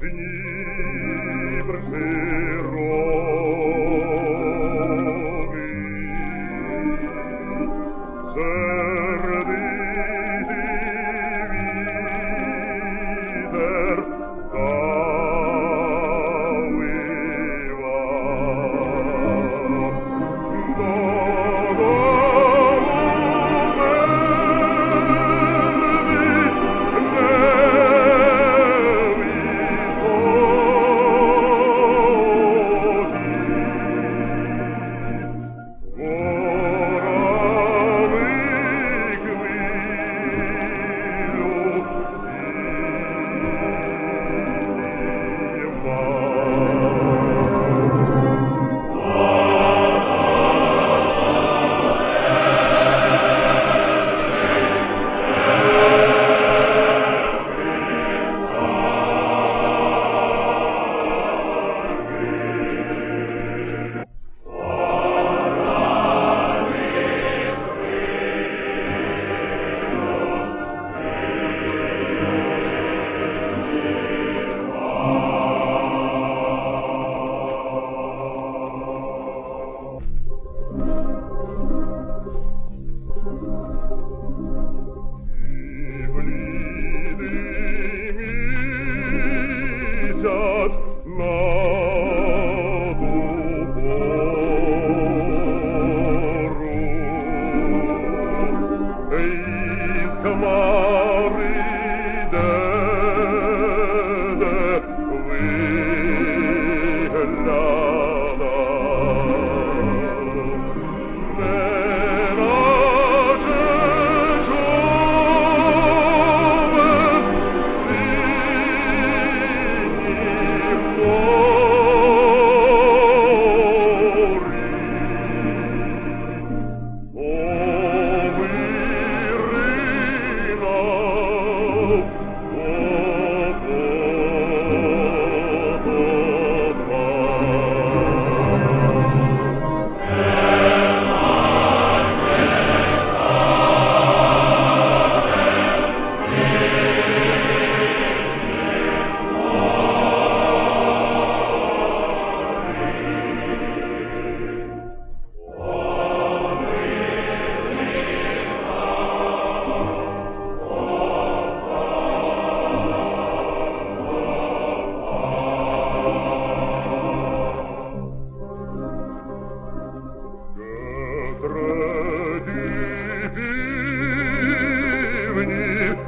Dnipr me. Yeah.